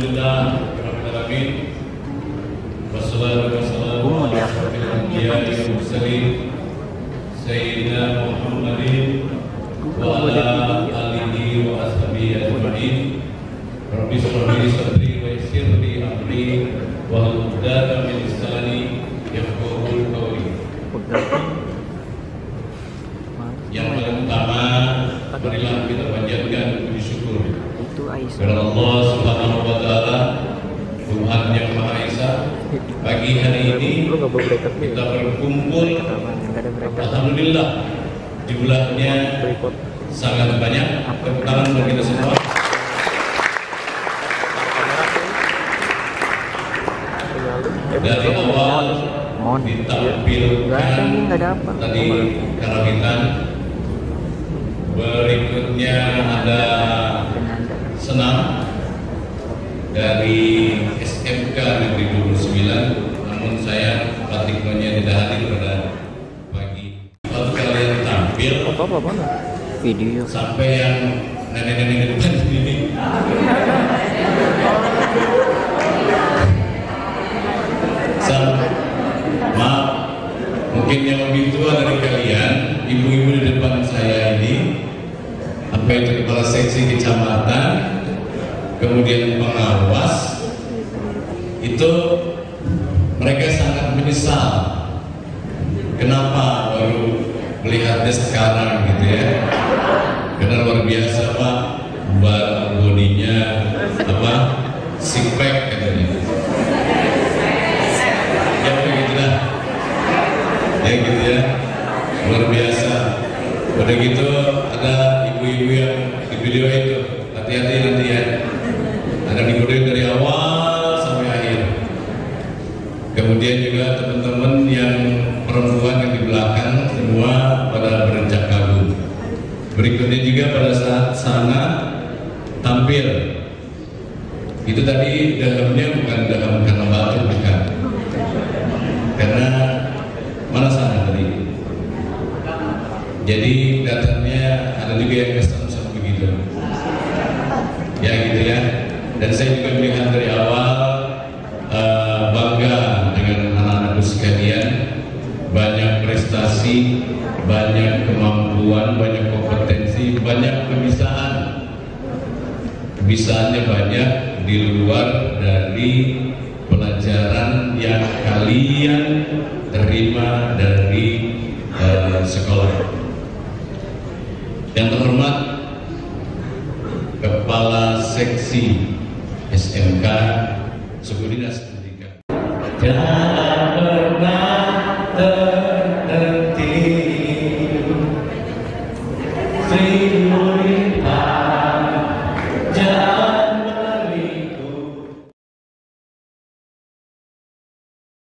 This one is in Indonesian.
Alhamdulillah Rabbil Alamin. Wassalatu wassalamu ala asyrafil anbiya'i wal mursalin Sayyidina Muhammadin wa ala alihi wa ashabihi ajma'in. Rabbi shrah li sadri wa yassir li amri wa hlul 'uqdatam min lisani yafqahu qawli. Yang paling utama marilah kita panjatkan puji syukur. Kepada Allah Subhanahu kita berkumpul Alhamdulillah jumlahnya sangat banyak. Tepuk tangan kita semua. Dari awal ditampilkan apa. tadi karawitan. Berikutnya ada senam dari SMK Negeri 29 namun saya Pratiknonya tidak hadir pada pagi. Kalian tampil apa apa apa video. sampai yang nenek-nenek depan ini Sam, maaf. Mungkin yang lebih tua dari kalian ibu-ibu di depan saya ini apa itu kepala seksi kecamatan kemudian pengawas itu mereka sangat menyesal. Kenapa baru melihatnya sekarang gitu ya? Karena luar biasa pak. Bar bodinya apa? Six pack katanya. Ya begitu dah. Ya gitu ya. Luar biasa. Udah gitu ada ibu-ibu yang di video itu. Hati-hati nanti ya. Ada digodain dari awal kemudian juga teman-teman yang perempuan yang di belakang semua pada berencak kabur. Berikutnya juga pada saat sana tampil. Itu tadi dalamnya bukan dalam karena batu bukan. Karena mana sana tadi. Jadi datangnya ada juga yang custom sama begitu. Ya gitu ya. Dan saya juga melihat dari awal banyak prestasi banyak kemampuan banyak kompetensi banyak kebisaan kebisaannya banyak di luar dari pelajaran yang kalian terima dari eh, sekolah. Yang terhormat Kepala Seksi SMK Suku Dinas Pendidikan.